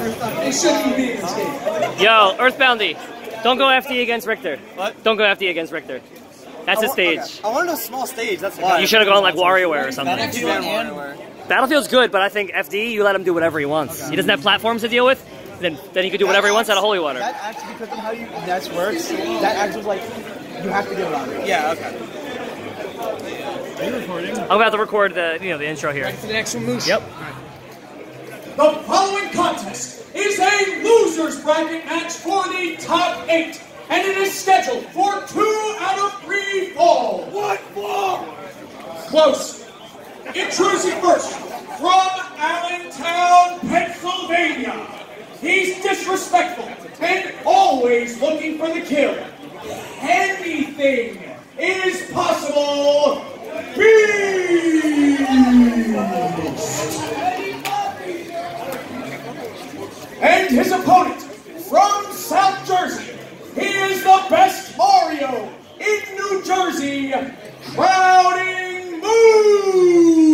It shouldn't be in this. Yo, Earthboundy, don't go FD against Richter. What? Don't go FD against Richter. That's a stage. I wanted a small stage. That's why. You should have gone like WarioWare or something. Battlefield Battlefield's good, but I think FD, you let him do whatever he wants. He doesn't have platforms to deal with. Then, then he could do whatever he wants out of holy water. That actually, because of how you Nets works, that actually like you have to get around it. Yeah. Okay. I'm about to record the you know the intro here. For the next one, Moose. Yep. The following contest is a loser's bracket match for the top eight, and it is scheduled for two out of three falls. What fall? Close. Introducing first from Allentown, Pennsylvania. He's disrespectful and always looking for the kill. Anything is possible. his opponent from South Jersey. He is the best Mario in New Jersey, Crowding Movie.